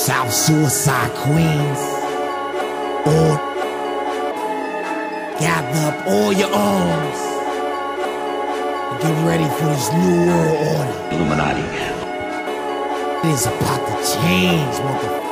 South Suicide Queens. Or gather up all your arms and get ready for this new world order. Illuminati. It is about to change, motherfucker.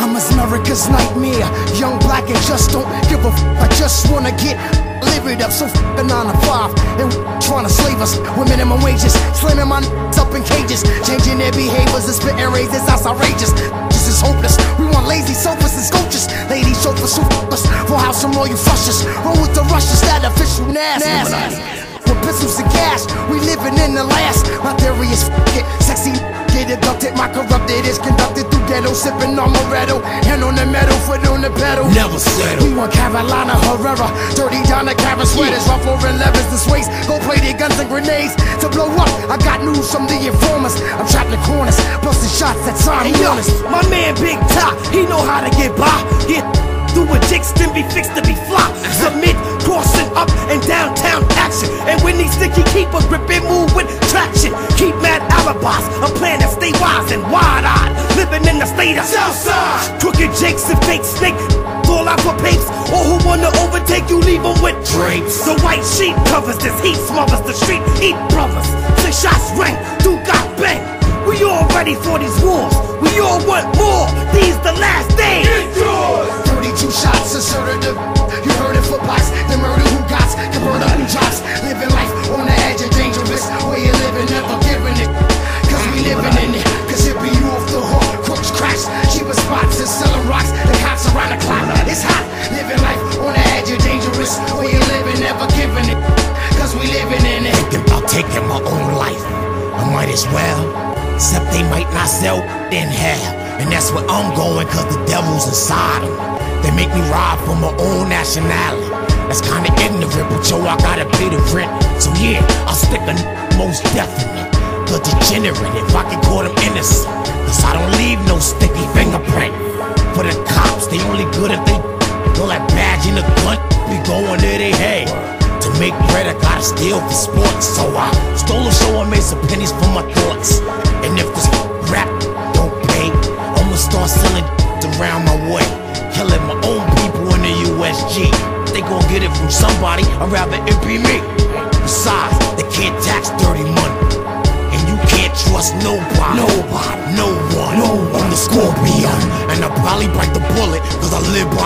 I'm America's nightmare. Young, black, and just don't give a f. I just wanna get live it up. So f***ing 9 to 5 and trying to slave us with minimum wages. Slamming my n***s up in cages. Changing their behaviors and spitting razors. That's outrageous. This is hopeless. We want lazy sofas and sculptures. Lady chauffeurs who f us. Full house and royal flushes. Roll with the rushes. That official nasty. With pistols and gas, we living in the last. My theory is f it. Sexy get abducted. My corrupted is conducted ghetto. Sipping on Moretto. Hand on the metal, foot on the pedal. Never settle. We want Carolina Herrera. Dirty Donna Karan sweaters. Rough over levers, the sways. Gold plated guns and grenades to blow up. I got news from the informers. I'm trapped in corners. Busting shots that time Hey, yo, my man Big Top, he know how to get by. Get Southside. And fake snake. Fall out for papes, or who wanna overtake you, leave 'em with drapes. The white sheet covers this heat, smothers the street, eat brothers. Six shots ring, two got bang. We all ready for these wars. We all want more. They might not sell in hell. And that's where I'm going, cause the devil's inside them. They make me rob for my own nationality. That's kinda ignorant, but yo, I gotta pay the rent. So yeah, I'll stick a most definite. The degenerate, if I can call them innocent. Cause I don't leave no sticky fingerprint. For the cops, they only good if they all that badge in the gun be going to they head. To make bread, I gotta steal for sports. So I stole a show and get it from somebody, I'd rather it be me. Besides, they can't tax dirty money. And you can't trust nobody. Nobody. No one. No one. I'm the scorpion. And I'll probably bite the bullet, cause I live by.